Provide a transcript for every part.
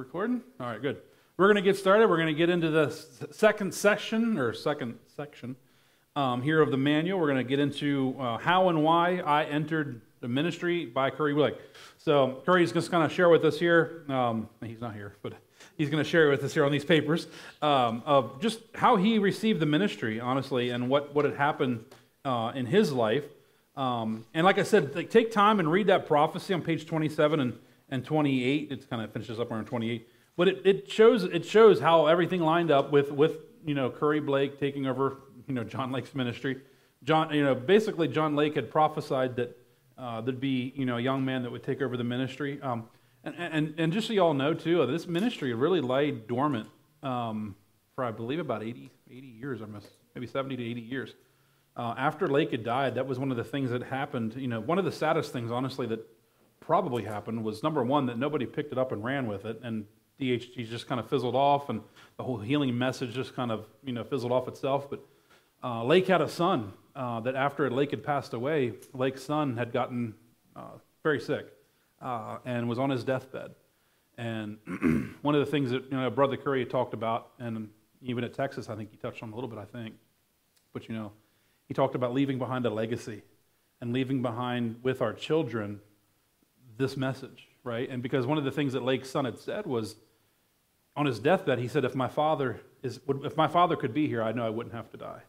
recording? All right, good. We're going to get started. We're going to get into the second session or second section um, here of the manual. We're going to get into uh, how and why I entered the ministry by Curry Blake. So Curry's just going to share with us here. Um, he's not here, but he's going to share with us here on these papers um, of just how he received the ministry, honestly, and what what had happened uh, in his life. Um, and like I said, take time and read that prophecy on page 27 and, and 28. It kind of finishes up around 28. But it, it shows it shows how everything lined up with with you know Curry Blake taking over you know John Lake's ministry. John, you know, basically John Lake had prophesied that uh, there'd be you know a young man that would take over the ministry. Um, and, and and just so y'all know too, this ministry really laid dormant um, for I believe about 80, 80 years, almost maybe 70 to 80 years. Uh, after Lake had died, that was one of the things that happened. You know, one of the saddest things, honestly, that probably happened was number one that nobody picked it up and ran with it, and DHT just kind of fizzled off, and the whole healing message just kind of you know fizzled off itself. But uh, Lake had a son uh, that after Lake had passed away, Lake's son had gotten uh, very sick uh, and was on his deathbed. And one of the things that you know Brother Curry had talked about, and even at Texas, I think he touched on a little bit, I think. But you know, he talked about leaving behind a legacy and leaving behind with our children this message, right? And because one of the things that Lake's son had said was, on his deathbed, he said, "If my father is, if my father could be here, I know I wouldn't have to die."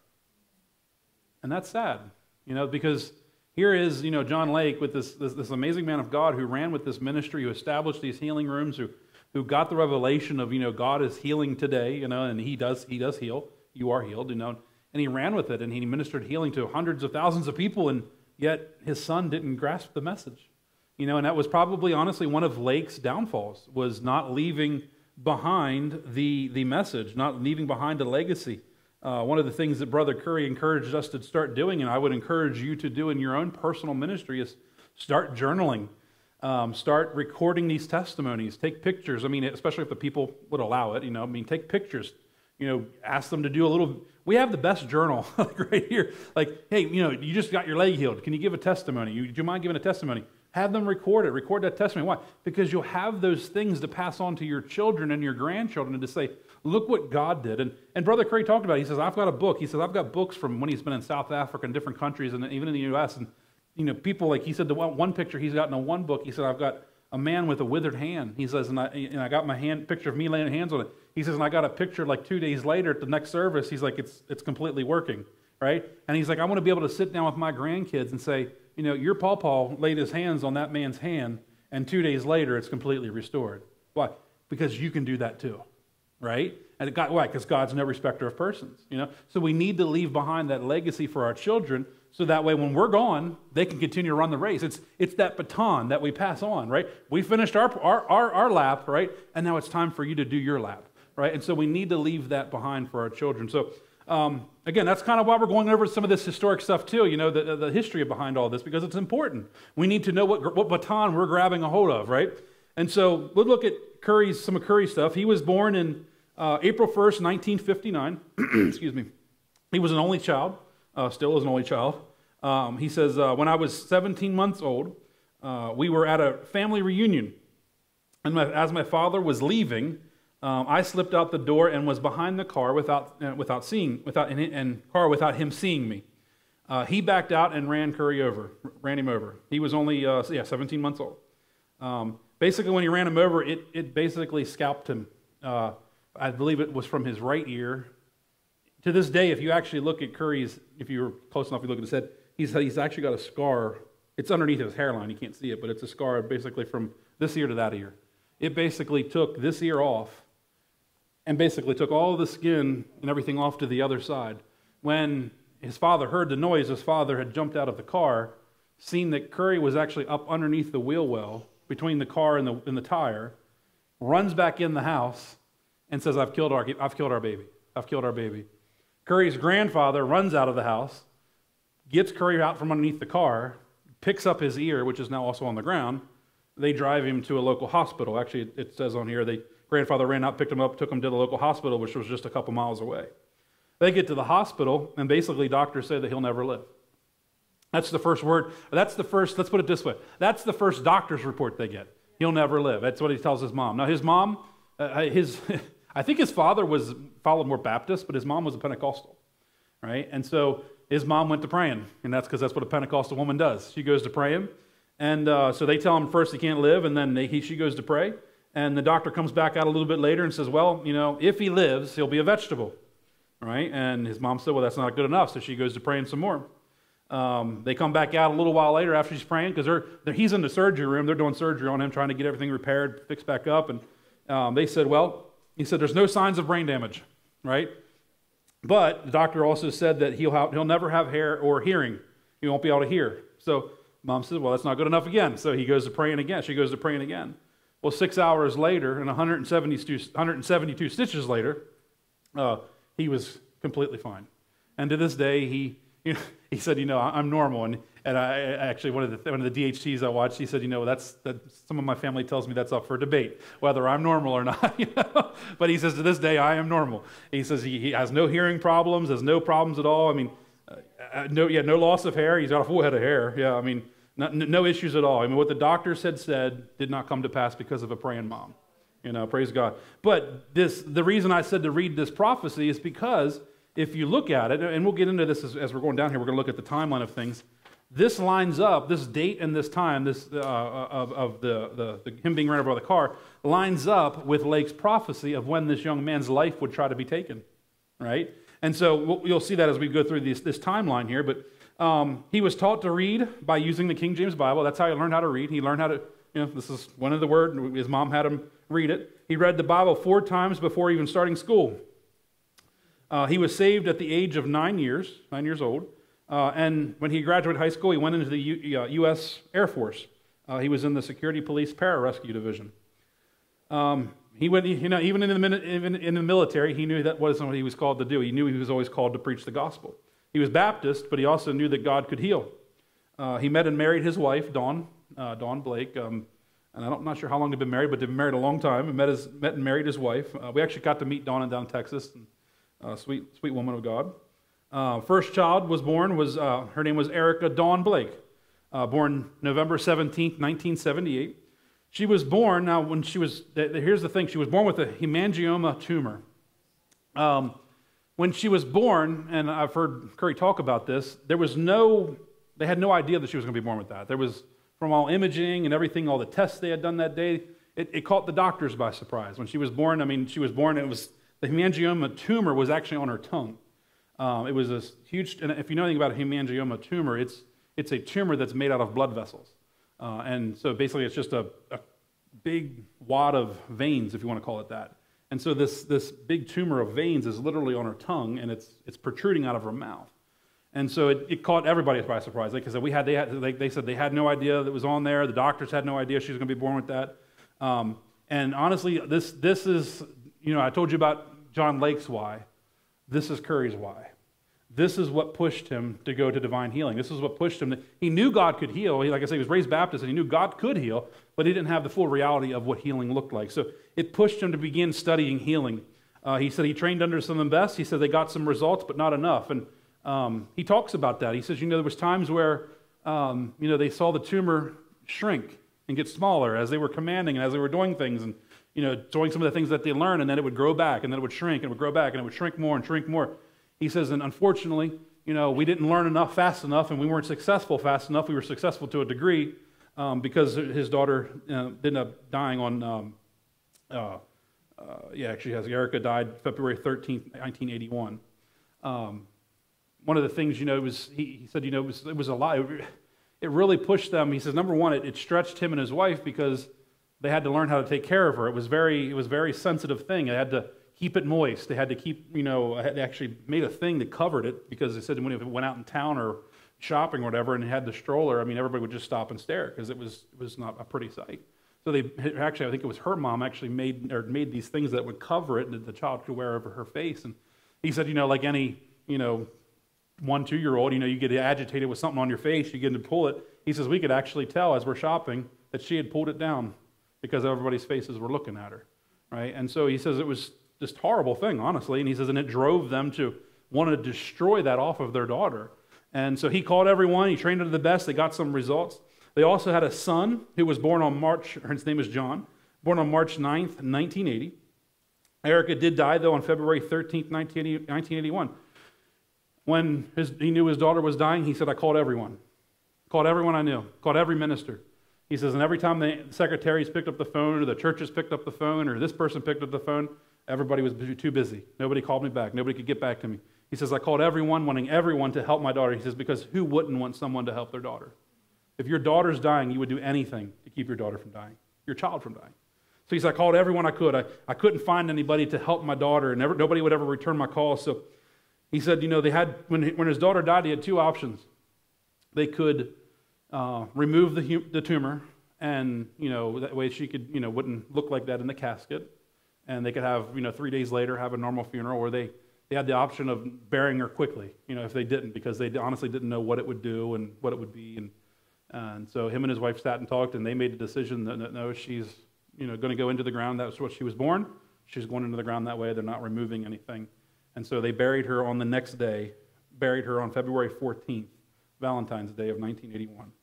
And that's sad, you know, because here is, you know, John Lake with this, this, this amazing man of God who ran with this ministry, who established these healing rooms, who, who got the revelation of, you know, God is healing today, you know, and he does, he does heal. You are healed, you know. And he ran with it and he ministered healing to hundreds of thousands of people, and yet his son didn't grasp the message. You know, and that was probably honestly one of Lake's downfalls was not leaving behind the, the message, not leaving behind a legacy. Uh, one of the things that Brother Curry encouraged us to start doing, and I would encourage you to do in your own personal ministry, is start journaling. Um, start recording these testimonies. Take pictures. I mean, especially if the people would allow it, you know, I mean, take pictures. You know, ask them to do a little. We have the best journal right here. Like, hey, you know, you just got your leg healed. Can you give a testimony? You, do you mind giving a testimony? Have them record it. Record that testimony. Why? Because you'll have those things to pass on to your children and your grandchildren and to say, look what God did. And, and Brother Curry talked about it. He says, I've got a book. He says, I've got books from when he's been in South Africa and different countries and even in the U.S. And, you know, people like, he said, the one, one picture he's got in a one book, he said, I've got a man with a withered hand. He says, and I, and I got my hand, picture of me laying hands on it. He says, and I got a picture like two days later at the next service. He's like, it's, it's completely working, right? And he's like, I want to be able to sit down with my grandkids and say, you know, your pawpaw laid his hands on that man's hand, and two days later it's completely restored. Why? Because you can do that too, right? And it got why? Because God's no respecter of persons, you know. So we need to leave behind that legacy for our children, so that way when we're gone, they can continue to run the race. It's it's that baton that we pass on, right? We finished our our our, our lap, right? And now it's time for you to do your lap, right? And so we need to leave that behind for our children. So um, again, that's kind of why we're going over some of this historic stuff too, you know, the, the history behind all this, because it's important. We need to know what, what baton we're grabbing a hold of, right? And so we'll look at Curry's, some of Curry's stuff. He was born in uh, April 1st, 1959. Excuse me. He was an only child, uh, still is an only child. Um, he says, uh, when I was 17 months old, uh, we were at a family reunion. And my, as my father was leaving, um, I slipped out the door and was behind the car without, uh, without seeing, without, and, and car without him seeing me. Uh, he backed out and ran Curry over, ran him over. He was only, uh, yeah, 17 months old. Um, basically, when he ran him over, it, it basically scalped him. Uh, I believe it was from his right ear. To this day, if you actually look at Curry's, if you were close enough, you look at his head, he's, he's actually got a scar. It's underneath his hairline. You can't see it, but it's a scar basically from this ear to that ear. It basically took this ear off and basically took all the skin and everything off to the other side. When his father heard the noise, his father had jumped out of the car, seen that Curry was actually up underneath the wheel well between the car and the, and the tire, runs back in the house and says, I've killed, our, I've killed our baby. I've killed our baby. Curry's grandfather runs out of the house, gets Curry out from underneath the car, picks up his ear, which is now also on the ground. They drive him to a local hospital. Actually, it says on here they grandfather ran out, picked him up, took him to the local hospital, which was just a couple miles away. They get to the hospital, and basically, doctors say that he'll never live. That's the first word. That's the first, let's put it this way. That's the first doctor's report they get. He'll never live. That's what he tells his mom. Now, his mom Uh, his, I think his father was followed more Baptist, but his mom was a Pentecostal, right? And so his mom went to praying, and that's because that's what a Pentecostal woman does. She goes to praying, and uh, so they tell him first he can't live, and then he, she goes to pray, and the doctor comes back out a little bit later and says, well, you know, if he lives, he'll be a vegetable, right? And his mom said, well, that's not good enough, so she goes to praying some more. Um, they come back out a little while later after she's praying because they're, they're, he's in the surgery room. They're doing surgery on him, trying to get everything repaired, fixed back up. And um, they said, well, he said, there's no signs of brain damage, right? But the doctor also said that he'll, have, he'll never have hair or hearing. He won't be able to hear. So mom says, well, that's not good enough again. So he goes to praying again. She goes to praying again. Well, six hours later and 172, 172 stitches later, uh, he was completely fine. And to this day, he you know, he said, you know, I'm normal. And, and I, actually, one of, the, one of the DHTs I watched, he said, you know, that's, that, some of my family tells me that's up for debate, whether I'm normal or not. But he says, to this day, I am normal. He says he, he has no hearing problems, has no problems at all. I mean, uh, uh no, yeah, no loss of hair. He's got a full head of hair. Yeah, I mean, no, no issues at all. I mean, what the doctors had said did not come to pass because of a praying mom. You know, praise God. But this, the reason I said to read this prophecy is because if you look at it, and we'll get into this as, as we're going down here, we're going to look at the timeline of things. This lines up, this date and this time, this uh, of, of the, the, the, him being ran over by the car, lines up with Lake's prophecy of when this young man's life would try to be taken, right? And so we'll, you'll see that as we go through this, this timeline here. But um, he was taught to read by using the King James Bible. That's how he learned how to read. He learned how to, you know, this is one of the word. His mom had him read it. He read the Bible four times before even starting school. Uh, he was saved at the age of nine years, nine years old. Uh, and when he graduated high school, he went into the U- uh, U.S. Air Force. Uh, he was in the Security Police Pararescue Division. Um, he went, you know, even in the, even in the military, he knew that wasn't what he was called to do. He knew he was always called to preach the gospel. He was Baptist, but he also knew that God could heal. Uh, he met and married his wife, Dawn, uh, Dawn Blake. Um, and I'm not sure how long they've been married, but they've been married a long time. And met, his, met and married his wife. we actually got to meet Dawn in down Texas. And, uh, sweet, sweet woman of God. Uh, first child was born was uh, her name was Erica Dawn Blake, uh, born November 17, 1978. She was born now when she was. Here's the thing: she was born with a hemangioma tumor. Um, when she was born, and I've heard Curry talk about this, there was no. They had no idea that she was going to be born with that. There was from all imaging and everything, all the tests they had done that day. It, it caught the doctors by surprise when she was born. I mean, she was born. It was the hemangioma tumor was actually on her tongue. Um, it was a huge, and if you know anything about a hemangioma tumor, it's, it's a tumor that's made out of blood vessels. Uh, and so basically, it's just a, a big wad of veins, if you want to call it that. And so this, this big tumor of veins is literally on her tongue, and it's, it's protruding out of her mouth. And so it, it caught everybody by surprise. Like I said, we had, they, had, they, they said they had no idea that was on there. The doctors had no idea she was going to be born with that. Um, and honestly, this, this is, you know, I told you about John Lake's why. This is Curry's why. This is what pushed him to go to divine healing. This is what pushed him. To, he knew God could heal. He, like I said, he was raised Baptist and he knew God could heal, but he didn't have the full reality of what healing looked like. So it pushed him to begin studying healing. Uh, he said he trained under some of the best. He said they got some results, but not enough. And um, he talks about that. He says, you know, there was times where, um, you know, they saw the tumor shrink and get smaller as they were commanding and as they were doing things. And you know, doing some of the things that they learned, and then it would grow back, and then it would shrink, and it would grow back, and it would shrink more and shrink more. He says, and unfortunately, you know, we didn't learn enough fast enough, and we weren't successful fast enough. We were successful to a degree um, because his daughter uh, ended up dying on, um, uh, uh, yeah, actually, has Erica died February 13th, 1981. Um, one of the things, you know, was he, he said, you know, it was, it was a lot. It really pushed them. He says, number one, it, it stretched him and his wife because they had to learn how to take care of her. It was very, it was a very sensitive thing. They had to keep it moist. They had to keep, you know, they actually made a thing that covered it because they said when it went out in town or shopping or whatever and had the stroller, I mean, everybody would just stop and stare because it was, it was not a pretty sight. So they actually, I think it was her mom actually made or made these things that would cover it and that the child could wear over her face. And he said, you know, like any, you know, one, two year old, you know, you get agitated with something on your face, you get to pull it. He says, we could actually tell as we're shopping that she had pulled it down because everybody's faces were looking at her, right? And so he says it was just horrible thing, honestly. And he says, and it drove them to want to destroy that off of their daughter. And so he called everyone. He trained her to the best. They got some results. They also had a son who was born on March, his name is John, born on March 9th, 1980. Erica did die, though, on February 13th, 1981. When his, he knew his daughter was dying, he said, I called everyone. Called everyone I knew, called every minister. He says, and every time the secretaries picked up the phone, or the churches picked up the phone, or this person picked up the phone, everybody was too busy. Nobody called me back. Nobody could get back to me. He says, I called everyone, wanting everyone to help my daughter. He says, because who wouldn't want someone to help their daughter? If your daughter's dying, you would do anything to keep your daughter from dying, your child from dying. So he says, I called everyone I could. I, I couldn't find anybody to help my daughter, and never, nobody would ever return my call. So he said, you know, they had, when, when his daughter died, he had two options. They could uh, remove the, the tumor, and, you know, that way she could, you know, wouldn't look like that in the casket. And they could have, you know, three days later have a normal funeral, or they they had the option of burying her quickly, you know, if they didn't, because they honestly didn't know what it would do and what it would be. And, and so him and his wife sat and talked, and they made a decision that no, she's, you know, going to go into the ground. That's what she was born. She's going into the ground that way. They're not removing anything. And so they buried her on the next day, buried her on February 14th, Valentine's Day of 1981.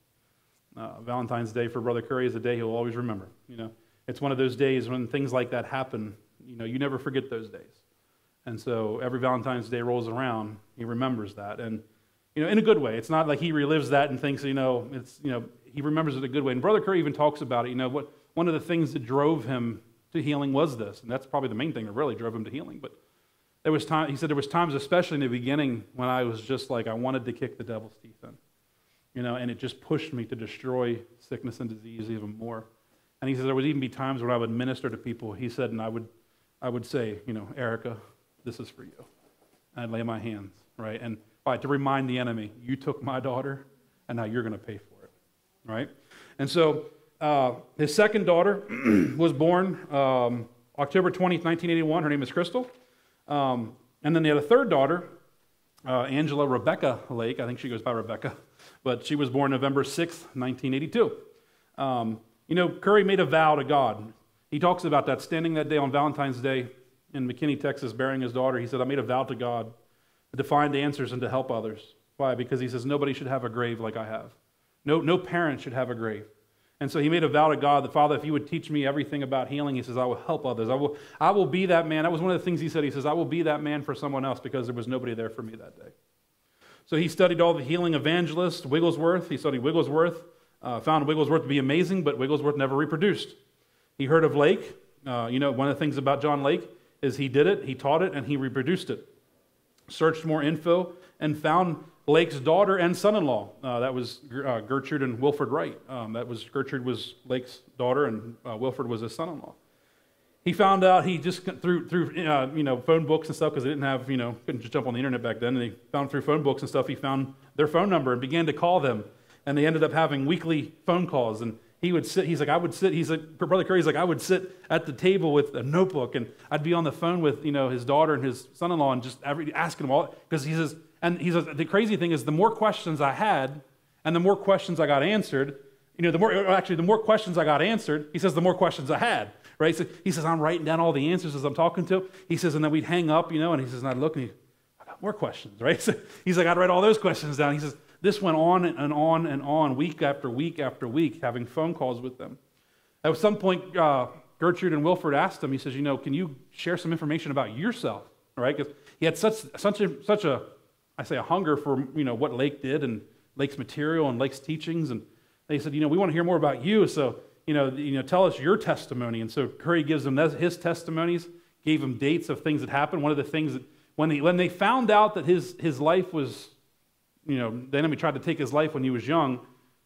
Uh, Valentine's Day for Brother Curry is a day he'll always remember. You know, it's one of those days when things like that happen. You know, you never forget those days. And so every Valentine's Day rolls around, he remembers that. And, you know, in a good way. It's not like he relives that and thinks, you know, it's, you know, he remembers it a good way. And Brother Curry even talks about it. You know, what, one of the things that drove him to healing was this. And that's probably the main thing that really drove him to healing. But there was time, he said there was times, especially in the beginning, when I was just like, I wanted to kick the devil's teeth in. You know, and it just pushed me to destroy sickness and disease even more. And he said there would even be times when I would minister to people. He said, and I would, I would say, you know, Erica, this is for you. And I'd lay my hands, right? And right, to remind the enemy, you took my daughter, and now you're going to pay for it, right? And so uh, his second daughter was born um, October 20th, 1981. Her name is Crystal. Um, and then they had a third daughter, uh, Angela Rebecca Lake. I think she goes by Rebecca. But she was born November 6th, 1982. Um, you know, Curry made a vow to God. He talks about that standing that day on Valentine's Day in McKinney, Texas, burying his daughter, he said, I made a vow to God to find answers and to help others. Why? Because he says, nobody should have a grave like I have. No, no parent should have a grave. And so he made a vow to God the Father, if you would teach me everything about healing, he says, I will help others. I will, I will be that man. That was one of the things he said. He says, I will be that man for someone else because there was nobody there for me that day. So he studied all the healing evangelists, Wigglesworth. He studied Wigglesworth, uh, found Wigglesworth to be amazing, but Wigglesworth never reproduced. He heard of Lake. Uh, you know, one of the things about John Lake, is he did it, he taught it, and he reproduced it. Searched more info and found Lake's daughter and son-in-law. Uh, that was uh, Gertrude and Wilford Wright. Um, that was Gertrude was Lake's daughter, and uh, Wilford was his son-in-law. He found out he just through through uh, you know phone books and stuff because they didn't have you know couldn't just jump on the internet back then. And he found through phone books and stuff. He found their phone number and began to call them, and they ended up having weekly phone calls and he would sit, he's like, I would sit, he's like, Brother Curry's like, I would sit at the table with a notebook and I'd be on the phone with, you know, his daughter and his son in law and just every, asking them all, because he says, and he says, the crazy thing is the more questions I had and the more questions I got answered, you know, the more, actually, the more questions I got answered, he says, the more questions I had, right? So he says, I'm writing down all the answers as I'm talking to him. He says, and then we'd hang up, you know, and he says, and I'd look and he, I got more questions, right? So he's like, I'd write all those questions down. He says, this went on and on and on, week after week after week, having phone calls with them. At some point, uh, Gertrude and Wilford asked him, he says, You know, can you share some information about yourself? Right? Because he had such, such, a, such a, I say, a hunger for, you know, what Lake did and Lake's material and Lake's teachings. And they said, You know, we want to hear more about you. So, you know, you know tell us your testimony. And so Curry gives them his testimonies, gave them dates of things that happened. One of the things that, when they, when they found out that his, his life was you know, the enemy tried to take his life when he was young.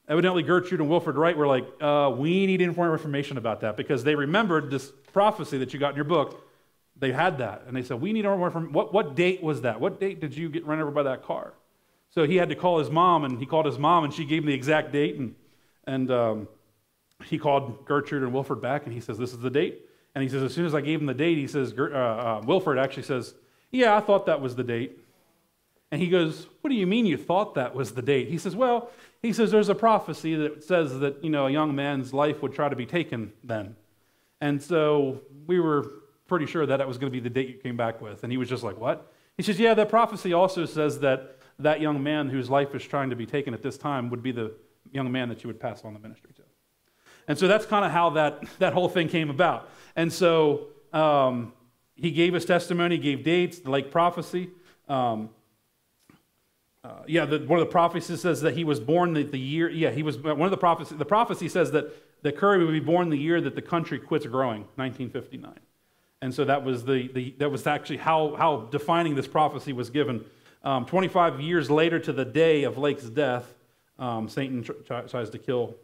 Evidently, Gertrude and Wilford Wright were like, uh, we need more information about that because they remembered this prophecy that you got in your book. They had that. And they said, we need more information. What, what date was that? What date did you get run over by that car? So he had to call his mom, and he called his mom, and she gave him the exact date. And, and um, he called Gertrude and Wilford back, and he says, this is the date. And he says, as soon as I gave him the date, he says, uh, uh, Wilford actually says, yeah, I thought that was the date. And he goes, What do you mean you thought that was the date? He says, Well, he says, There's a prophecy that says that, you know, a young man's life would try to be taken then. And so we were pretty sure that that was going to be the date you came back with. And he was just like, What? He says, Yeah, that prophecy also says that that young man whose life is trying to be taken at this time would be the young man that you would pass on the ministry to. And so that's kind of how that, that whole thing came about. And so um, he gave his testimony, gave dates, like prophecy. Um, uh, yeah, the, one of the prophecies says that he was born the, the year. Yeah, he was one of the prophecies. The prophecy says that that Curry would be born the year that the country quits growing, 1959. And so that was the, the that was actually how how defining this prophecy was given. Um, 25 years later, to the day of Lake's death, um, Satan tr- tries to kill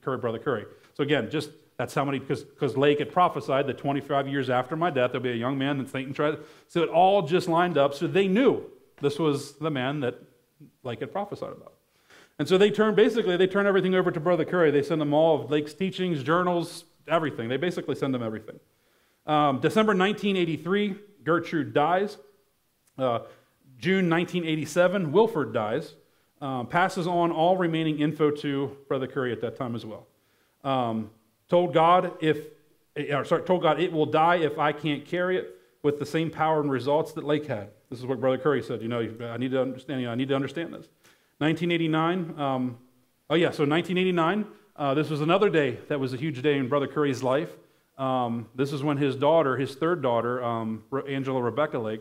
Curry, brother Curry. So again, just that's how many, because, because Lake had prophesied that 25 years after my death, there'll be a young man that Satan tried. So it all just lined up. So they knew this was the man that Lake had prophesied about. And so they turn, basically, they turn everything over to Brother Curry. They send them all of Lake's teachings, journals, everything. They basically send them everything. Um, December 1983, Gertrude dies. Uh, June 1987, Wilford dies. Um, passes on all remaining info to Brother Curry at that time as well. Um, told God if, or sorry, told God it will die if I can't carry it with the same power and results that Lake had. This is what Brother Curry said. You know, I need to understand. You know, I need to understand this. 1989. Um, oh yeah, so 1989. Uh, this was another day that was a huge day in Brother Curry's life. Um, this is when his daughter, his third daughter, um, Angela Rebecca Lake,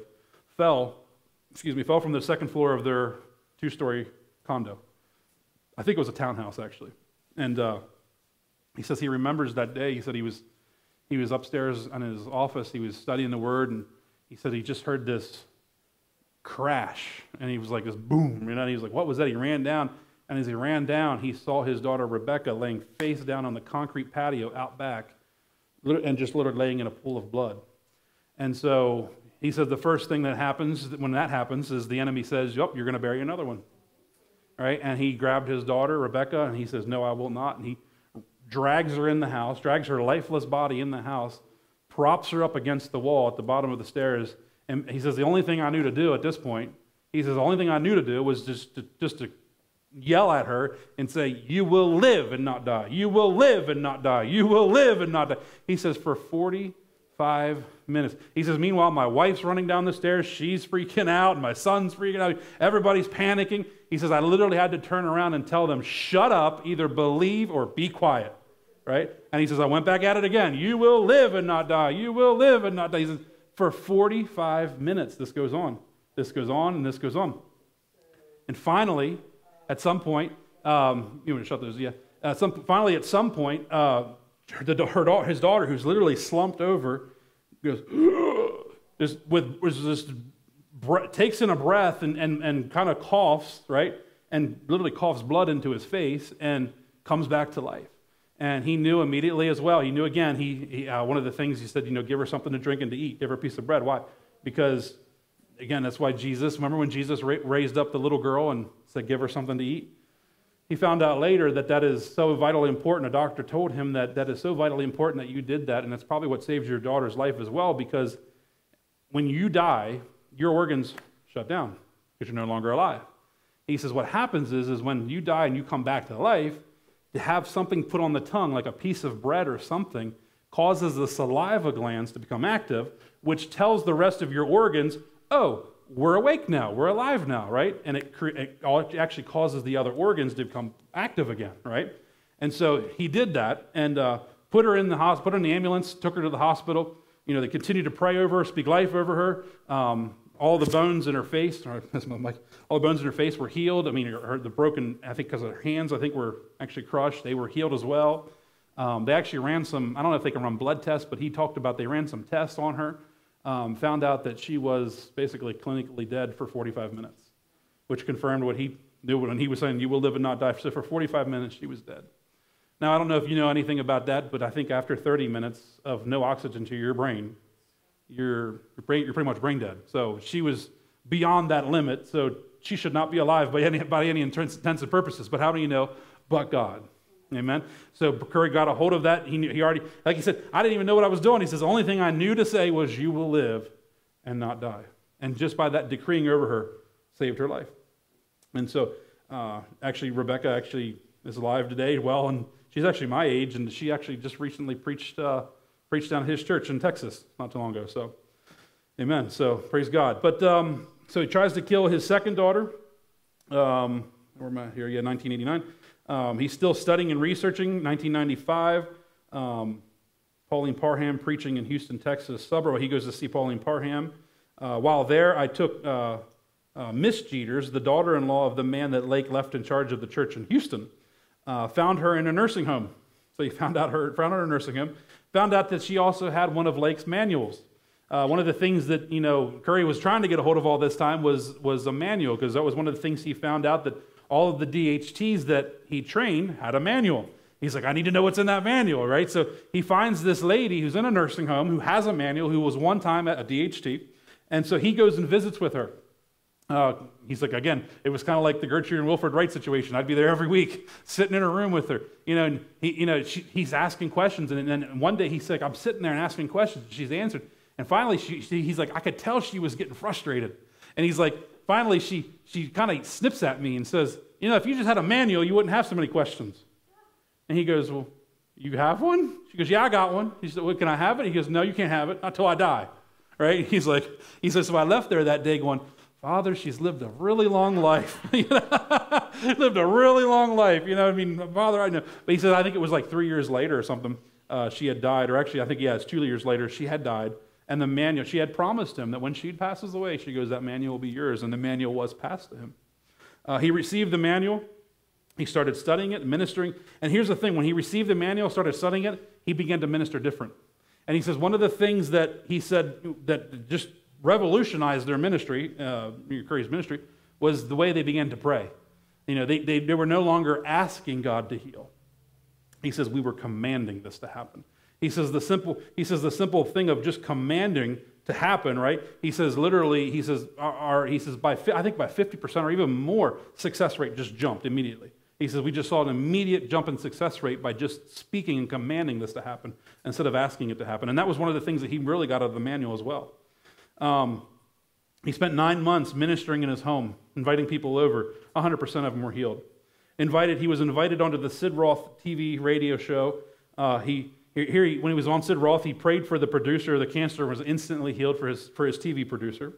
fell. Excuse me, fell from the second floor of their two-story condo. I think it was a townhouse actually, and. Uh, he says he remembers that day. He said he was, he was upstairs in his office. He was studying the word, and he said he just heard this crash. And he was like, this boom. You know, and he was like, what was that? He ran down. And as he ran down, he saw his daughter Rebecca laying face down on the concrete patio out back and just literally laying in a pool of blood. And so he said the first thing that happens when that happens is the enemy says, Yep, you're going to bury another one. Right? And he grabbed his daughter, Rebecca, and he says, No, I will not. And he drags her in the house, drags her lifeless body in the house, props her up against the wall at the bottom of the stairs. And he says, The only thing I knew to do at this point, he says, The only thing I knew to do was just to, just to yell at her and say, You will live and not die. You will live and not die. You will live and not die. He says, For 45 minutes. He says, Meanwhile, my wife's running down the stairs. She's freaking out. My son's freaking out. Everybody's panicking. He says, I literally had to turn around and tell them, Shut up, either believe or be quiet right? And he says, I went back at it again. You will live and not die. You will live and not die. He says, for 45 minutes, this goes on. This goes on and this goes on. And finally, at some point, um, you want to shut those? Yeah. Some, finally, at some point, uh, her, his daughter, who's literally slumped over, goes, just with, this, takes in a breath and, and, and kind of coughs, right? And literally coughs blood into his face and comes back to life. And he knew immediately as well. He knew again, he, he uh, one of the things he said, you know, give her something to drink and to eat, give her a piece of bread. Why? Because, again, that's why Jesus, remember when Jesus ra- raised up the little girl and said, give her something to eat? He found out later that that is so vitally important. A doctor told him that that is so vitally important that you did that, and that's probably what saves your daughter's life as well, because when you die, your organs shut down because you're no longer alive. He says what happens is, is when you die and you come back to life, to have something put on the tongue, like a piece of bread or something, causes the saliva glands to become active, which tells the rest of your organs, oh, we're awake now, we're alive now, right? And it, cre- it actually causes the other organs to become active again, right? And so he did that and uh, put her in the hospital, put her in the ambulance, took her to the hospital. You know, they continued to pray over her, speak life over her. Um, all the bones in her face, all the bones in her face were healed. I mean, her, the broken, I think because of her hands, I think were actually crushed. They were healed as well. Um, they actually ran some, I don't know if they can run blood tests, but he talked about they ran some tests on her. Um, found out that she was basically clinically dead for 45 minutes, which confirmed what he knew when he was saying, You will live and not die. So for 45 minutes, she was dead. Now, I don't know if you know anything about that, but I think after 30 minutes of no oxygen to your brain, you're, you're pretty much brain dead. So she was beyond that limit, so she should not be alive by any, by any intents and purposes. But how do you know? But God. Amen. So Curry got a hold of that. He, knew, he already, like he said, I didn't even know what I was doing. He says, the only thing I knew to say was, You will live and not die. And just by that decreeing over her, saved her life. And so, uh, actually, Rebecca actually is alive today. Well, and she's actually my age, and she actually just recently preached uh, preached down at his church in Texas not too long ago. So, amen. So, praise God. But um, so he tries to kill his second daughter. Um, where am I here? Yeah, 1989. Um, he's still studying and researching. 1995. Um, Pauline Parham preaching in Houston, Texas suburb. He goes to see Pauline Parham. Uh, while there, I took uh, uh, Miss Jeters, the daughter in law of the man that Lake left in charge of the church in Houston, uh, found her in a nursing home. So he found out her, found her in a nursing home, found out that she also had one of Lake's manuals. Uh, one of the things that you know Curry was trying to get a hold of all this time was was a manual because that was one of the things he found out that all of the DHTs that he trained had a manual. He's like, I need to know what's in that manual, right? So he finds this lady who's in a nursing home who has a manual, who was one time at a DHT, and so he goes and visits with her. Uh, he's like, again, it was kind of like the Gertrude and Wilford Wright situation. I'd be there every week, sitting in a room with her. You know, and he, you know, she, he's asking questions, and then one day he's like, I'm sitting there and asking questions. And She's answered, and finally, she, she, he's like, I could tell she was getting frustrated, and he's like, finally, she she kind of snips at me and says, You know, if you just had a manual, you wouldn't have so many questions. And he goes, Well, you have one? She goes, Yeah, I got one. He said, Well, can I have it? He goes, No, you can't have it until I die. Right? He's like, he says, So I left there that day going, Father, she's lived a really long life. lived a really long life. You know, I mean, Father, I know. But he said, I think it was like three years later or something, uh, she had died. Or actually, I think, yeah, it's two years later, she had died. And the manual, she had promised him that when she passes away, she goes, That manual will be yours. And the manual was passed to him. Uh, he received the manual. He started studying it, ministering. And here's the thing when he received the manual, started studying it, he began to minister different. And he says, one of the things that he said that just revolutionized their ministry, uh, Curry's ministry, was the way they began to pray. You know, they, they, they were no longer asking God to heal. He says, we were commanding this to happen. He says the simple, he says the simple thing of just commanding to happen, right? He says literally, he says, our, he says by, I think by 50% or even more, success rate just jumped immediately. He says we just saw an immediate jump in success rate by just speaking and commanding this to happen instead of asking it to happen. And that was one of the things that he really got out of the manual as well. Um, he spent nine months ministering in his home, inviting people over. 100% of them were healed. Invited, he was invited onto the Sid Roth TV radio show. Uh, he, here, he, when he was on Sid Roth, he prayed for the producer. of The cancer and was instantly healed for his, for his TV producer.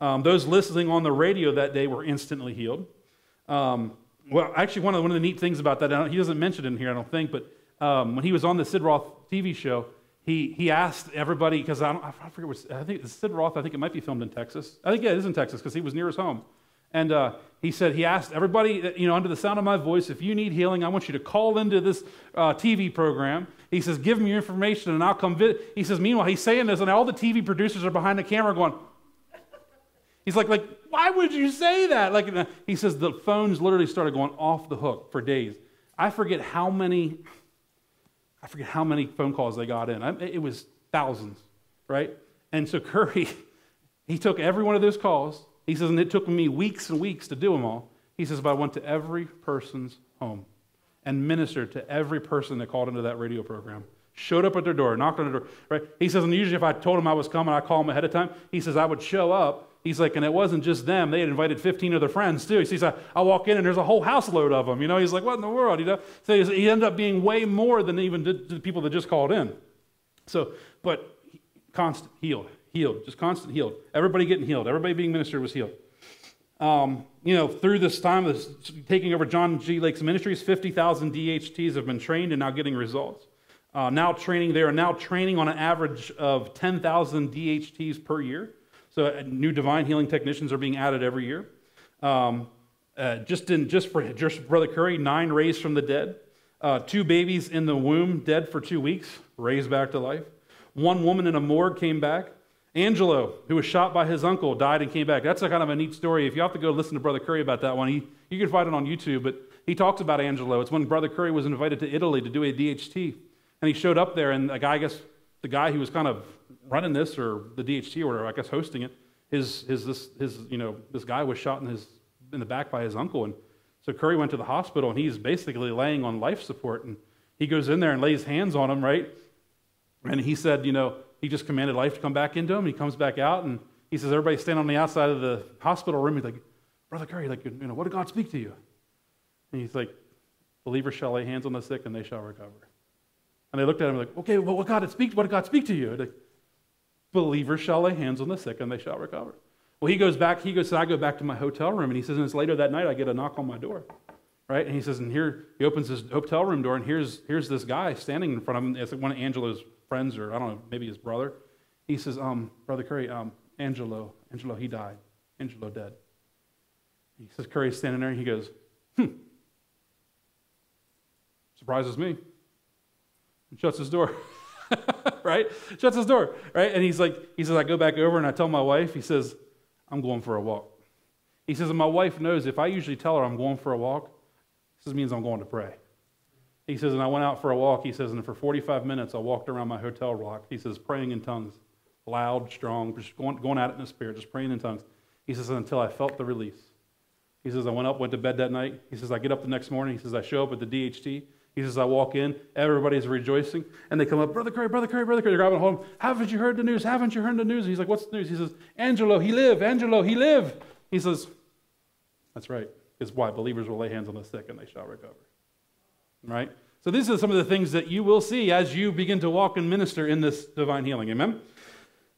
Um, those listening on the radio that day were instantly healed. Um, well, actually, one of, the, one of the neat things about that, he doesn't mention it in here, I don't think, but um, when he was on the Sid Roth TV show, he, he asked everybody, because I, I forget what, I think Sid Roth, I think it might be filmed in Texas. I think, yeah, it is in Texas because he was near his home. And uh, he said, he asked everybody, uh, you know, under the sound of my voice, if you need healing, I want you to call into this uh, TV program. He says, give me your information and I'll come visit. He says, meanwhile, he's saying this, and all the TV producers are behind the camera going, he's like, like, why would you say that? Like, uh, he says the phones literally started going off the hook for days. I forget how many I forget how many phone calls they got in. It was thousands, right? And so Curry, he took every one of those calls. He says, and it took me weeks and weeks to do them all. He says, but I went to every person's home and ministered to every person that called into that radio program. Showed up at their door, knocked on their door, right? He says, and usually if I told him I was coming, I call him ahead of time. He says, I would show up He's like, and it wasn't just them. They had invited 15 of their friends too. He says, I, I walk in and there's a whole house load of them. You know, he's like, what in the world? You know, so he ended up being way more than even the people that just called in. So, but constant healed, healed, just constant healed. Everybody getting healed. Everybody being ministered was healed. Um, you know, through this time of taking over John G. Lake's ministries, 50,000 DHTs have been trained and now getting results. Uh, now training, they are now training on an average of 10,000 DHTs per year. So uh, new divine healing technicians are being added every year. Um, uh, just in just for just Brother Curry, nine raised from the dead. Uh, two babies in the womb, dead for two weeks, raised back to life. One woman in a morgue came back. Angelo, who was shot by his uncle, died and came back. That's a kind of a neat story. If you have to go listen to Brother Curry about that one, he, you can find it on YouTube. But he talks about Angelo. It's when Brother Curry was invited to Italy to do a DHT, and he showed up there, and a guy, I guess, the guy who was kind of running this or the DHT or I guess hosting it, his, his, this, his, you know, this guy was shot in, his, in the back by his uncle. And so Curry went to the hospital and he's basically laying on life support. And he goes in there and lays hands on him, right? And he said, you know, he just commanded life to come back into him. He comes back out and he says, everybody stand on the outside of the hospital room. He's like, Brother Curry, like, you know, what did God speak to you? And he's like, believers shall lay hands on the sick and they shall recover. And they looked at him like, okay, well, what, God did speak, what did God speak to you? Like, believers shall lay hands on the sick and they shall recover. Well, he goes back, he goes, I go back to my hotel room, and he says, and it's later that night I get a knock on my door. Right? And he says, and here he opens his hotel room door, and here's here's this guy standing in front of him. It's one of Angelo's friends or I don't know, maybe his brother. He says, um, Brother Curry, um, Angelo, Angelo, he died. Angelo dead. He says, Curry's standing there and he goes, hmm. Surprises me. And shuts his door. right? Shuts his door. Right? And he's like, he says, I go back over and I tell my wife, he says, I'm going for a walk. He says, and my wife knows if I usually tell her I'm going for a walk, this means I'm going to pray. He says, and I went out for a walk. He says, and for 45 minutes I walked around my hotel block. He says, praying in tongues, loud, strong, just going, going at it in the spirit, just praying in tongues. He says, until I felt the release. He says, I went up, went to bed that night. He says, I get up the next morning. He says, I show up at the DHT. He says, I walk in, everybody's rejoicing, and they come up, Brother Curry, Brother Curry, Brother Curry. They're grabbing hold. Haven't you heard the news? Haven't you heard the news? He's like, What's the news? He says, Angelo, he live. Angelo, he live. He says, That's right. It's why believers will lay hands on the sick and they shall recover. Right? So these are some of the things that you will see as you begin to walk and minister in this divine healing. Amen?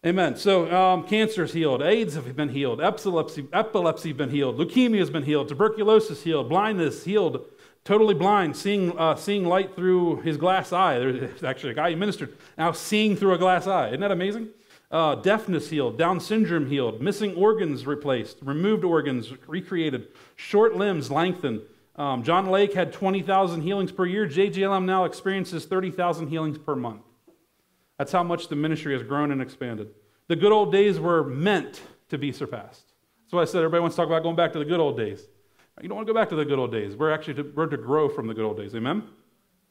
Amen. So um, cancer is healed, AIDS have been healed, epilepsy, epilepsy been healed, leukemia has been healed, tuberculosis healed, blindness healed, totally blind, seeing, uh, seeing light through his glass eye. There's actually a guy he ministered now seeing through a glass eye. Isn't that amazing? Uh, deafness healed, Down syndrome healed, missing organs replaced, removed organs recreated, short limbs lengthened. Um, John Lake had 20,000 healings per year. JGLM now experiences 30,000 healings per month. That's how much the ministry has grown and expanded. The good old days were meant to be surpassed. That's why I said everybody wants to talk about going back to the good old days. You don't want to go back to the good old days. We're actually to, we're to grow from the good old days. Amen?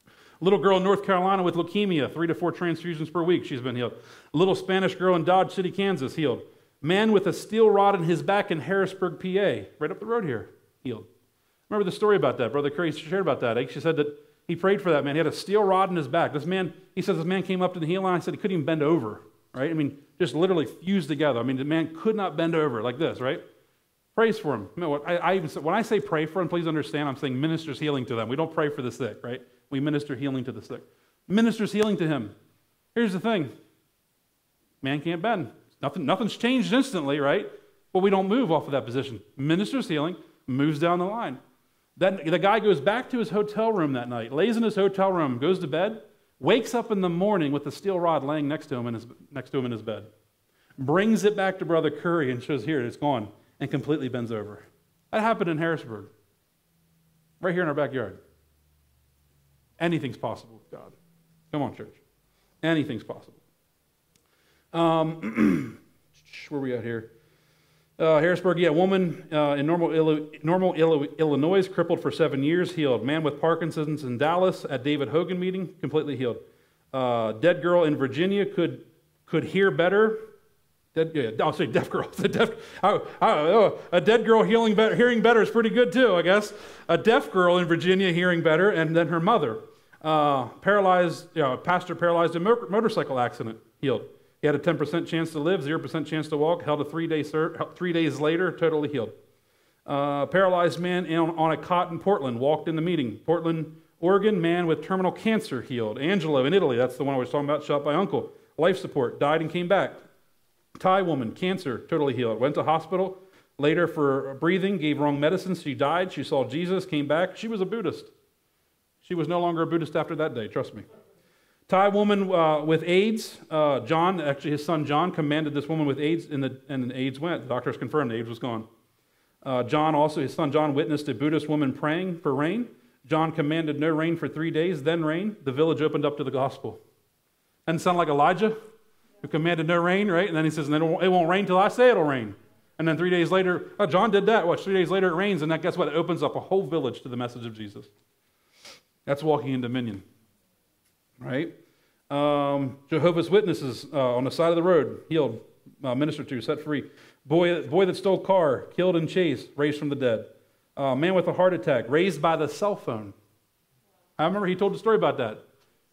A little girl in North Carolina with leukemia, three to four transfusions per week, she's been healed. A little Spanish girl in Dodge City, Kansas, healed. Man with a steel rod in his back in Harrisburg, PA, right up the road here, healed. Remember the story about that? Brother Curry shared about that. He said that he prayed for that man. He had a steel rod in his back. This man, he says, this man came up to the healing line. I said he couldn't even bend over, right? I mean, just literally fused together. I mean, the man could not bend over like this, right? Praise for him. I, I even, when I say pray for him, please understand I'm saying ministers healing to them. We don't pray for the sick, right? We minister healing to the sick. Ministers healing to him. Here's the thing man can't bend. Nothing, nothing's changed instantly, right? But we don't move off of that position. Ministers healing moves down the line. Then the guy goes back to his hotel room that night, lays in his hotel room, goes to bed, wakes up in the morning with the steel rod laying next to him in his, next to him in his bed, brings it back to Brother Curry and shows, here, it's gone and completely bends over. That happened in Harrisburg, right here in our backyard. Anything's possible with God. Come on, church. Anything's possible. Um, where are we at here? Uh, Harrisburg, yeah, woman uh, in normal, Normal Illinois, crippled for seven years, healed. Man with Parkinson's in Dallas at David Hogan meeting, completely healed. Uh, dead girl in Virginia could, could hear better, Dead, yeah, I'll say deaf girl. A, deaf, oh, oh, a dead girl healing better, hearing better is pretty good too, I guess. A deaf girl in Virginia hearing better, and then her mother. Uh, paralyzed, you know, pastor paralyzed in motorcycle accident, healed. He had a 10% chance to live, 0% chance to walk, held a three, day sur- three days later, totally healed. Uh, paralyzed man on, a cot in Portland, walked in the meeting. Portland, Oregon, man with terminal cancer healed. Angelo in Italy, that's the one I was talking about, shot by uncle. Life support, died and came back. Thai woman, cancer, totally healed. Went to hospital later for breathing, gave wrong medicines. She died. She saw Jesus, came back. She was a Buddhist. She was no longer a Buddhist after that day, trust me. Thai woman uh, with AIDS, uh, John, actually his son John, commanded this woman with AIDS, and, the, and AIDS went. The doctors confirmed the AIDS was gone. Uh, John also, his son John, witnessed a Buddhist woman praying for rain. John commanded no rain for three days, then rain. The village opened up to the gospel. And sound like Elijah? who commanded no rain, right? And then he says, and it won't, it won't rain till I say it'll rain. And then three days later, oh, John did that. Watch, three days later it rains, and that guess what? It opens up a whole village to the message of Jesus. That's walking in dominion, right? Um, Jehovah's Witnesses uh, on the side of the road, healed, uh, ministered to, set free. Boy, boy that stole car, killed and chased, raised from the dead. Uh, man with a heart attack, raised by the cell phone. I remember he told the story about that.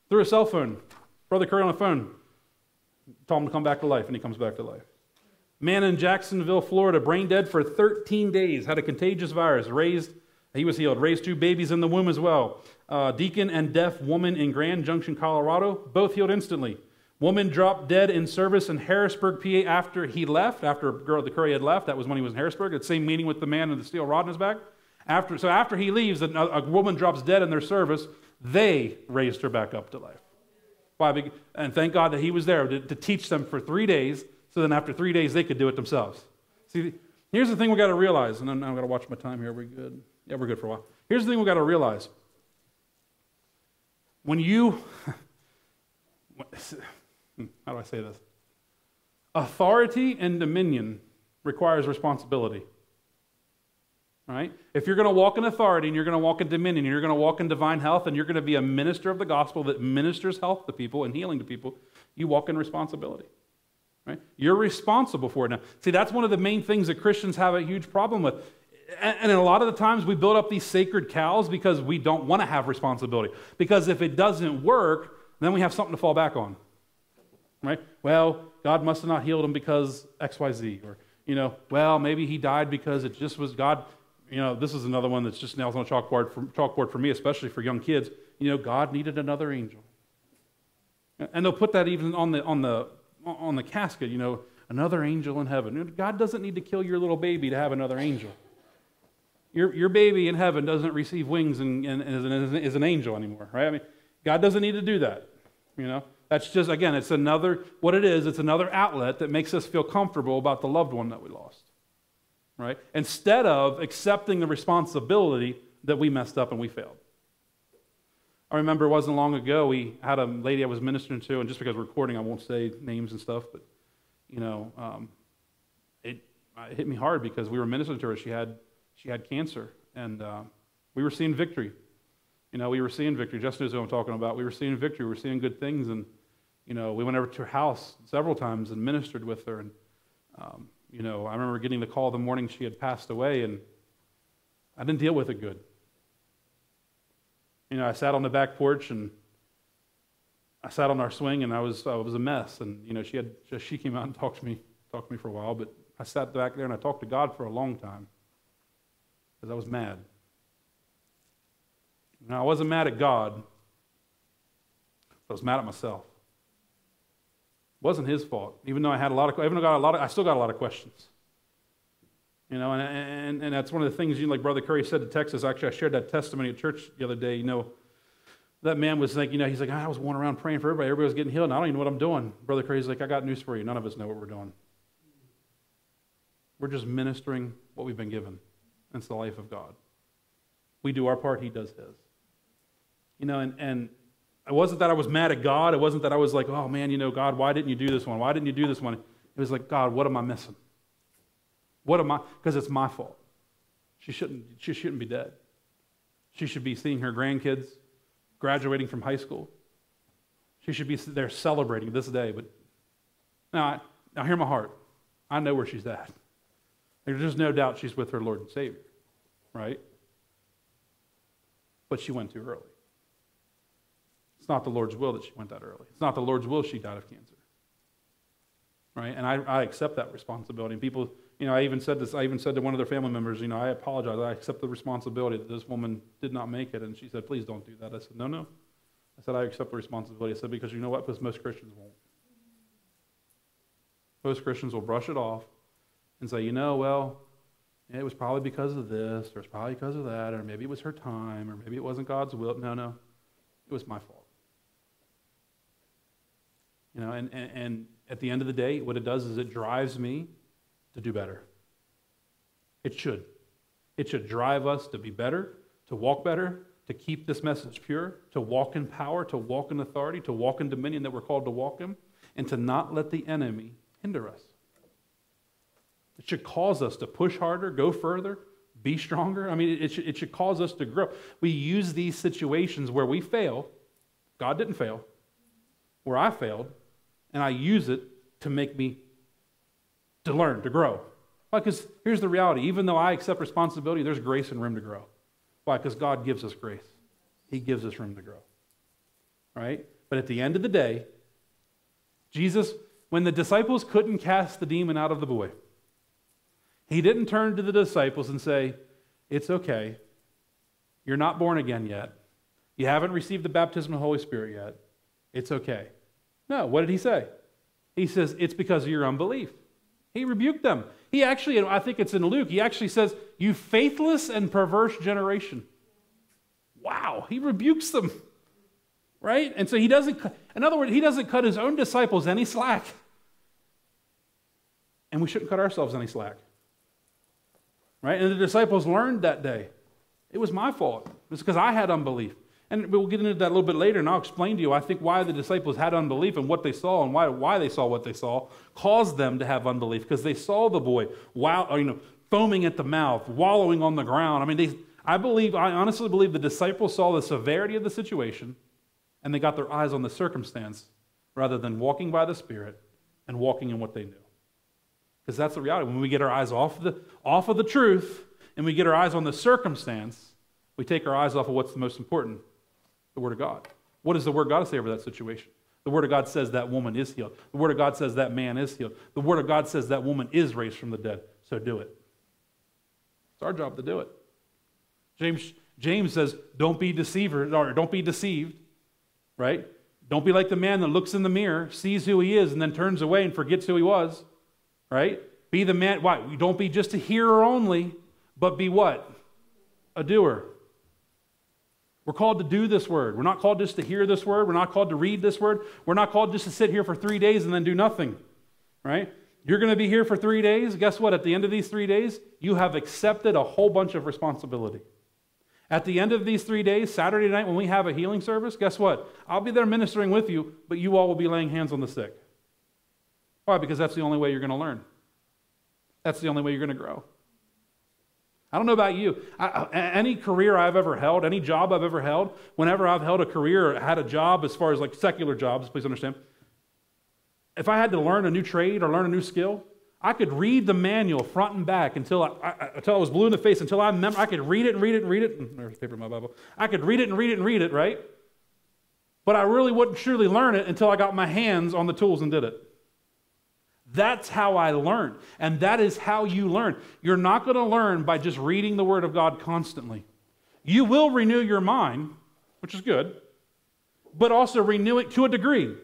Through a cell phone. Brother Curry on the phone. Told him to come back to life, and he comes back to life. Man in Jacksonville, Florida, brain dead for 13 days, had a contagious virus, raised, he was healed, raised two babies in the womb as well. Uh, deacon and deaf woman in Grand Junction, Colorado, both healed instantly. Woman dropped dead in service in Harrisburg, PA after he left, after girl, the Curry had left. That was when he was in Harrisburg. The same meeting with the man with the steel rod in his back. After, so after he leaves, a, a woman drops dead in their service. They raised her back up to life Why? And thank God that he was there to, to teach them for three days, so then after three days they could do it themselves. See, here's the thing we got to realize, and I'm, I've got to watch my time here. Are we good? Yeah, we're good for a while. Here's the thing we got to realize. When you, hmm, how do I say this? Authority and dominion requires responsibility. Right? If you're going to walk in authority and you're going to walk in dominion, and you're going to walk in divine health, and you're going to be a minister of the gospel that ministers health to people and healing to people, you walk in responsibility. Right? You're responsible for it. Now, see, that's one of the main things that Christians have a huge problem with. And a lot of the times we build up these sacred cows because we don't want to have responsibility. Because if it doesn't work, then we have something to fall back on. Right? Well, God must have not healed him because XYZ. Or, you know, well, maybe he died because it just was God. You know, this is another one that's just nails on a chalkboard for, chalkboard for me, especially for young kids. You know, God needed another angel. And they'll put that even on the, on the, on the casket, you know, another angel in heaven. God doesn't need to kill your little baby to have another angel. Your, your baby in heaven doesn't receive wings and, and, and is, an, is an angel anymore, right? I mean, God doesn't need to do that, you know? That's just, again, it's another, what it is, it's another outlet that makes us feel comfortable about the loved one that we lost, right? Instead of accepting the responsibility that we messed up and we failed. I remember it wasn't long ago, we had a lady I was ministering to, and just because we're recording, I won't say names and stuff, but, you know, um, it, it hit me hard because we were ministering to her. She had she had cancer, and uh, we were seeing victory. You know, we were seeing victory. Justin knows what I'm talking about. We were seeing victory. We were seeing good things, and you know, we went over to her house several times and ministered with her. And um, you know, I remember getting the call the morning she had passed away, and I didn't deal with it good. You know, I sat on the back porch and I sat on our swing, and I was I was a mess. And you know, she had she came out and talked to me talked to me for a while, but I sat back there and I talked to God for a long time because I was mad. Now, I wasn't mad at God, I was mad at myself. It wasn't his fault, even though I had a lot of, even though I got a lot of, I still got a lot of questions. You know, and, and, and that's one of the things, you know, like Brother Curry said to Texas. Actually, I shared that testimony at church the other day. You know, that man was like, you know, he's like, I was going around praying for everybody. Everybody was getting healed, and I don't even know what I'm doing. Brother Curry's like, I got news for you. None of us know what we're doing. We're just ministering what we've been given. It's the life of God. We do our part, He does His. You know, and, and it wasn't that I was mad at God. It wasn't that I was like, oh man, you know, God, why didn't you do this one? Why didn't you do this one? It was like, God, what am I missing? What am I? Because it's my fault. She shouldn't, she shouldn't be dead. She should be seeing her grandkids graduating from high school. She should be there celebrating this day. But now, now hear my heart. I know where she's at. There's just no doubt she's with her Lord and Savior, right? But she went too early. It's not the Lord's will that she went that early. It's not the Lord's will she died of cancer. Right? And I, I accept that responsibility. And people, you know, I even said this, I even said to one of their family members, you know, I apologize. I accept the responsibility that this woman did not make it. And she said, please don't do that. I said, no, no. I said, I accept the responsibility. I said, because you know what? Because most Christians won't. Most Christians will brush it off and say, you know, well, it was probably because of this, or it's probably because of that, or maybe it was her time, or maybe it wasn't God's will. No, no, it was my fault. You know, and, and, and at the end of the day, what it does is it drives me to do better. It should. It should drive us to be better, to walk better, to keep this message pure, to walk in power, to walk in authority, to walk in dominion that we're called to walk in, and to not let the enemy hinder us. It should cause us to push harder, go further, be stronger. I mean, it should, it should cause us to grow. We use these situations where we fail. God didn't fail. Where I failed, and I use it to make me to learn, to grow. Why? Because here's the reality. Even though I accept responsibility, there's grace and room to grow. Why? Because God gives us grace. He gives us room to grow. Right? But at the end of the day, Jesus, when the disciples couldn't cast the demon out of the boy, he didn't turn to the disciples and say, It's okay. You're not born again yet. You haven't received the baptism of the Holy Spirit yet. It's okay. No, what did he say? He says, It's because of your unbelief. He rebuked them. He actually, I think it's in Luke, he actually says, You faithless and perverse generation. Wow, he rebukes them. right? And so he doesn't, in other words, he doesn't cut his own disciples any slack. And we shouldn't cut ourselves any slack. Right? And the disciples learned that day. It was my fault. It's because I had unbelief. And we'll get into that a little bit later, and I'll explain to you, I think, why the disciples had unbelief and what they saw and why, why they saw what they saw caused them to have unbelief. Because they saw the boy wow, you know, foaming at the mouth, wallowing on the ground. I mean, they, I believe, I honestly believe the disciples saw the severity of the situation and they got their eyes on the circumstance rather than walking by the Spirit and walking in what they knew. Because that's the reality. When we get our eyes off the, off of the truth and we get our eyes on the circumstance, we take our eyes off of what's the most important the Word of God. What does the Word of God say over that situation? The Word of God says that woman is healed. The Word of God says that man is healed. The Word of God says that woman is raised from the dead. So do it. It's our job to do it. James, James says, don't be deceiver, or don't be deceived, right? Don't be like the man that looks in the mirror, sees who he is, and then turns away and forgets who he was, right? Be the man, why? Don't be just a hearer only, but be what? A doer. We're called to do this word. We're not called just to hear this word. We're not called to read this word. We're not called just to sit here for three days and then do nothing, right? You're going to be here for three days. Guess what? At the end of these three days, you have accepted a whole bunch of responsibility. At the end of these three days, Saturday night, when we have a healing service, guess what? I'll be there ministering with you, but you all will be laying hands on the sick. Why? Because that's the only way you're going to learn. That's the only way you're going to grow. I don't know about you. I, any career I've ever held, any job I've ever held, whenever I've held a career or had a job as far as like secular jobs, please understand, if I had to learn a new trade or learn a new skill, I could read the manual front and back until I, I, until I was blue in the face, until I remember, I could read it and read it and read it. Mm, there's paper in my Bible. I could read it and read it and read it, right? But I really wouldn't truly learn it until I got my hands on the tools and did it. That's how I learned. And that is how you learn. You're not going to learn by just reading the Word of God constantly. You will renew your mind, which is good, but also renew it to a degree.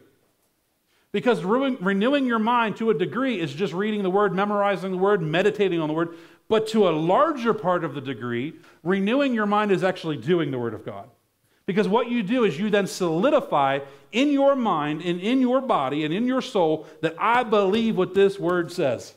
Because renewing your mind to a degree is just reading the Word, memorizing the Word, meditating on the Word. But to a larger part of the degree, renewing your mind is actually doing the Word of God. Because what you do is you then solidify in your mind and in your body and in your soul that I believe what this word says.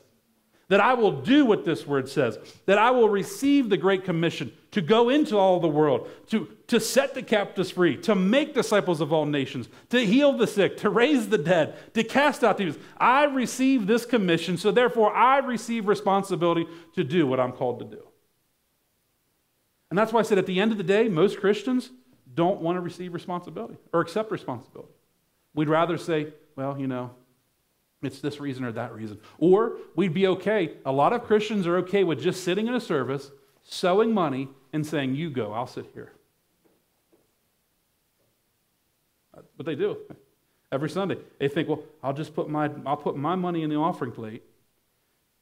That I will do what this word says. That I will receive the Great Commission to go into all the world, to, to set the captives free, to make disciples of all nations, to heal the sick, to raise the dead, to cast out demons. I receive this commission, so therefore I receive responsibility to do what I'm called to do. And that's why I said at the end of the day, most Christians, don't want to receive responsibility or accept responsibility. We'd rather say, well, you know, it's this reason or that reason. Or we'd be okay. A lot of Christians are okay with just sitting in a service, sowing money, and saying, You go, I'll sit here. But they do. Every Sunday. They think, well, I'll just put my I'll put my money in the offering plate,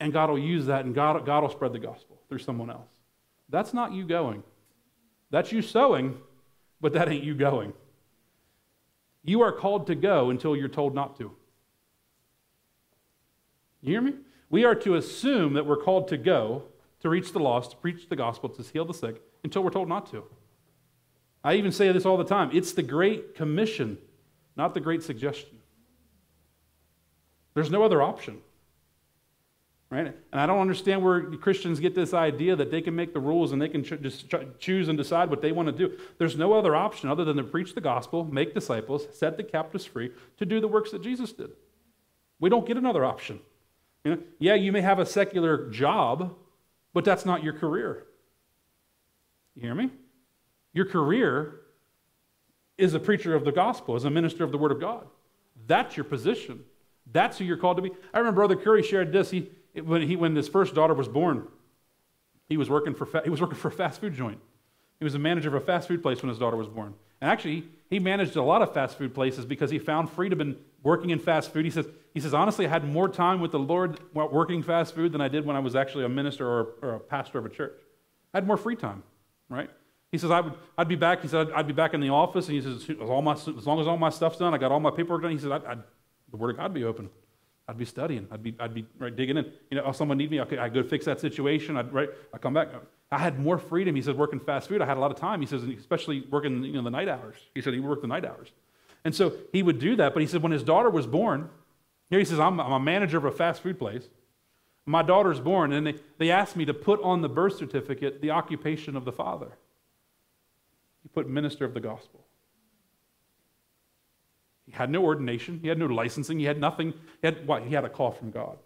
and God will use that, and God, God will spread the gospel through someone else. That's not you going. That's you sowing, but that ain't you going. You are called to go until you're told not to. You hear me? We are to assume that we're called to go to reach the lost, to preach the gospel, to heal the sick, until we're told not to. I even say this all the time it's the great commission, not the great suggestion. There's no other option right? And I don't understand where Christians get this idea that they can make the rules and they can just ch- choose and decide what they want to do. There's no other option other than to preach the gospel, make disciples, set the captives free, to do the works that Jesus did. We don't get another option. You know, yeah, you may have a secular job, but that's not your career. You hear me? Your career is a preacher of the gospel, as a minister of the word of God. That's your position. That's who you're called to be. I remember Brother Curry shared this. He, when, he, when his first daughter was born, he was, working for fa- he was working for a fast food joint. He was a manager of a fast food place when his daughter was born. And actually, he managed a lot of fast food places because he found freedom in working in fast food. He says, he says honestly, I had more time with the Lord working fast food than I did when I was actually a minister or, or a pastor of a church. I had more free time, right? He says, I would, I'd be back. He said, I'd, I'd be back in the office. And he says, as, all my, as long as all my stuff's done, I got all my paperwork done. He says, I'd, I'd, the Word of God be open. I'd be studying. I'd be, I'd be right, digging in. You know, oh, someone need me. Okay, I go fix that situation. I'd right, I come back. I had more freedom. He said, working fast food. I had a lot of time. He says, especially working you know the night hours. He said he worked the night hours. And so he would do that. But he said when his daughter was born, here he says, I'm, I'm a manager of a fast food place. My daughter's born, and they, they asked me to put on the birth certificate the occupation of the father. He put minister of the gospel. He had no ordination, he had no licensing, he had nothing. He had what? He had a call from God.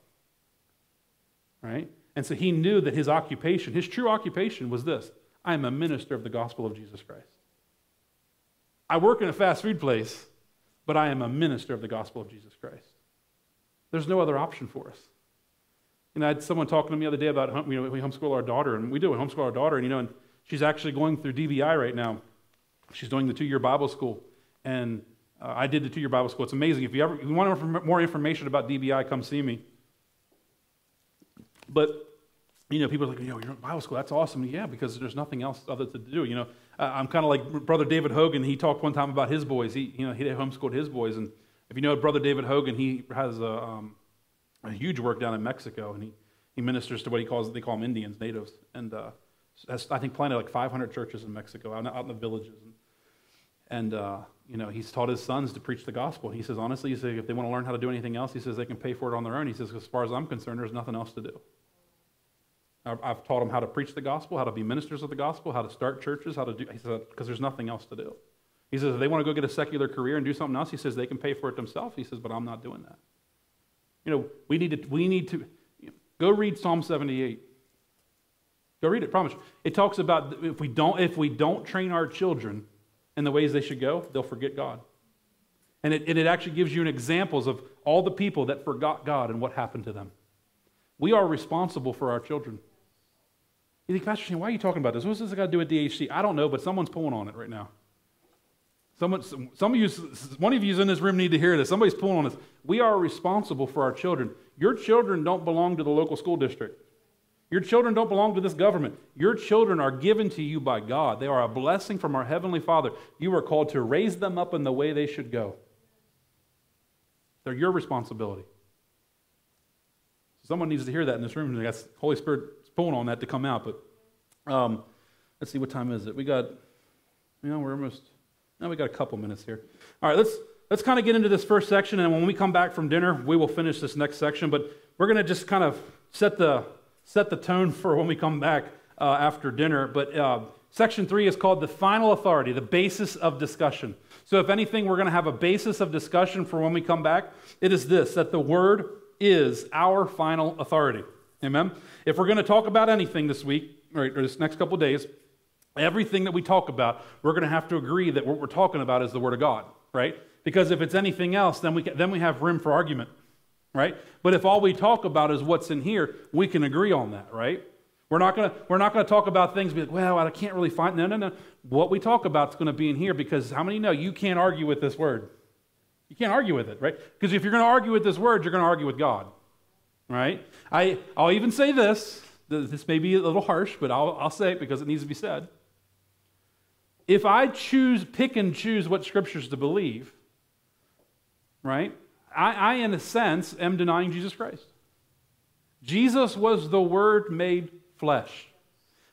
Right? And so he knew that his occupation, his true occupation was this I am a minister of the gospel of Jesus Christ. I work in a fast food place, but I am a minister of the gospel of Jesus Christ. There's no other option for us. And I had someone talking to me the other day about you know, we homeschool our daughter, and we do we homeschool our daughter, and you know, and she's actually going through DBI right now. She's doing the two-year Bible school, and uh, I did the two year Bible school. It's amazing. If you ever if you want more information about DBI, come see me. But, you know, people are like, you know, you're in Bible school. That's awesome. Yeah, because there's nothing else other to do. You know, I'm kind of like Brother David Hogan. He talked one time about his boys. He, you know, he homeschooled his boys. And if you know Brother David Hogan, he has a, um, a huge work down in Mexico, and he, he ministers to what he calls, they call them Indians, natives. And uh, has, I think, planted like 500 churches in Mexico, out, out in the villages. And, and uh, you know, he's taught his sons to preach the gospel. He says, honestly, he says, if they want to learn how to do anything else, he says they can pay for it on their own. He says, as far as I'm concerned, there's nothing else to do. I've taught them how to preach the gospel, how to be ministers of the gospel, how to start churches, how to do, he says, because there's nothing else to do. He says, if they want to go get a secular career and do something else, he says, they can pay for it themselves. He says, but I'm not doing that. You know, we need to, we need to you know, go read Psalm 78. Go read it, promise. It talks about if we don't, if we don't train our children in the ways they should go, they'll forget God. And it, and it actually gives you an examples of all the people that forgot God and what happened to them. We are responsible for our children. You think, Pastor Shane, why are you talking about this? What's this got to do with DHT? I don't know, but someone's pulling on it right now. Someone, some of you, one of you in this room need to hear this. Somebody's pulling on this. We are responsible for our children. Your children don't belong to the local school district. Your children don't belong to this government. Your children are given to you by God. They are a blessing from our Heavenly Father. You are called to raise them up in the way they should go. They're your responsibility. Someone needs to hear that in this room. I The Holy Spirit is pulling on that to come out. But um, let's see, what time is it? We got, you know, we're almost, now we got a couple minutes here. All right, let's let's kind of get into this first section, and when we come back from dinner, we will finish this next section. But we're going to just kind of set the set the tone for when we come back uh, after dinner. But uh, section three is called the final authority, the basis of discussion. So, if anything, we're going to have a basis of discussion for when we come back. It is this that the word is our final authority. Amen? If we're going to talk about anything this week, or this next couple days, everything that we talk about, we're going to have to agree that what we're talking about is the Word of God, right? Because if it's anything else, then we, then we have room for argument right? But if all we talk about is what's in here, we can agree on that, right? We're not gonna we're not gonna talk about things be like, well, I can't really find no no no. What we talk about is gonna be in here because how many know you can't argue with this word? You can't argue with it, right? Because if you're gonna argue with this word, you're gonna argue with God. Right? I I'll even say this. This may be a little harsh, but I'll, I'll say it because it needs to be said. If I choose, pick and choose what scriptures to believe, right? I, I, in a sense, am denying Jesus Christ. Jesus was the Word made flesh.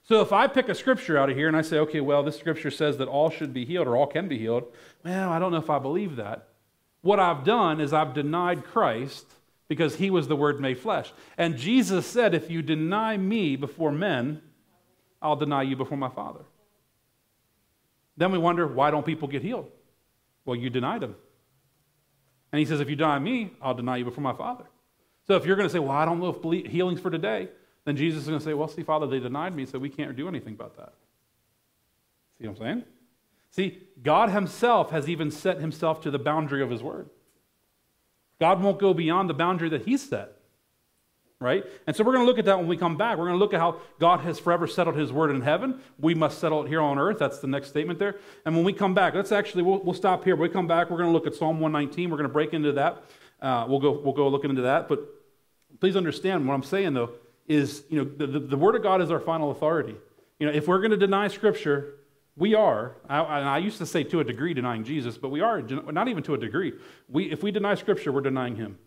So if I pick a scripture out of here and I say, okay, well, this scripture says that all should be healed or all can be healed, well, I don't know if I believe that. What I've done is I've denied Christ because he was the Word made flesh. And Jesus said, if you deny me before men, I'll deny you before my Father. Then we wonder, why don't people get healed? Well, you denied him. And he says, if you deny me, I'll deny you before my Father. So if you're going to say, well, I don't know if healing's for today, then Jesus is going to say, well, see, Father, they denied me, so we can't do anything about that. See what I'm saying? See, God himself has even set himself to the boundary of his word. God won't go beyond the boundary that he set right? And so we're going to look at that when we come back. We're going to look at how God has forever settled his word in heaven. We must settle it here on earth. That's the next statement there. And when we come back, let's actually, we'll, we'll stop here. When we come back, we're going to look at Psalm 119. We're going to break into that. Uh, we'll, go, we'll go looking into that. But please understand what I'm saying, though, is, you know, the, the, the word of God is our final authority. You know, if we're going to deny Scripture, we are, I, I, used to say to a degree denying Jesus, but we are, not even to a degree. We, if we deny Scripture, we're denying Him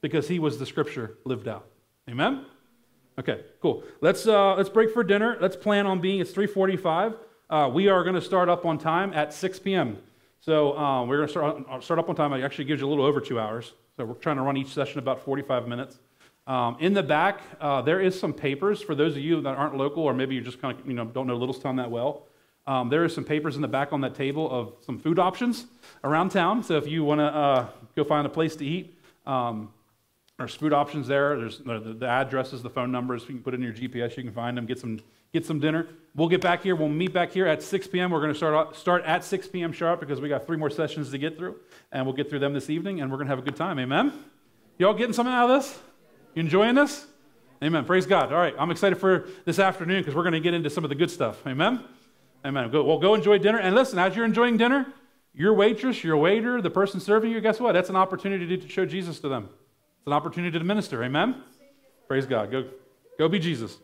because He was the Scripture lived out. Amen? Okay, cool. Let's, uh, let's break for dinner. Let's plan on being, it's 345. Uh, we are going to start up on time at 6 p.m. So um, we're going to start, uh, start up on time. It actually gives you a little over two hours. So we're trying to run each session about 45 minutes. Um, in the back, uh, there is some papers for those of you that aren't local, or maybe you just kind of you know don't know Littlestown that well. Um, there is some papers in the back on that table of some food options around town. So if you want to uh, go find a place to eat, um, there's food options there. There's the, the, addresses, the phone numbers. You can put in your GPS. You can find them. Get some get some dinner. We'll get back here. We'll meet back here at 6 p.m. We're going to start start at 6 p.m. sharp because we got three more sessions to get through, and we'll get through them this evening, and we're going to have a good time. Amen. Y'all getting something out of this? You enjoying this? Amen. Praise God. All right, I'm excited for this afternoon because we're going to get into some of the good stuff. Amen. Amen. Go, well, go enjoy dinner. And listen, as you're enjoying dinner, your waitress, your waiter, the person serving you, guess what? That's an opportunity to show Jesus to them. It's an opportunity to minister. Amen. Praise God. Go, go be Jesus.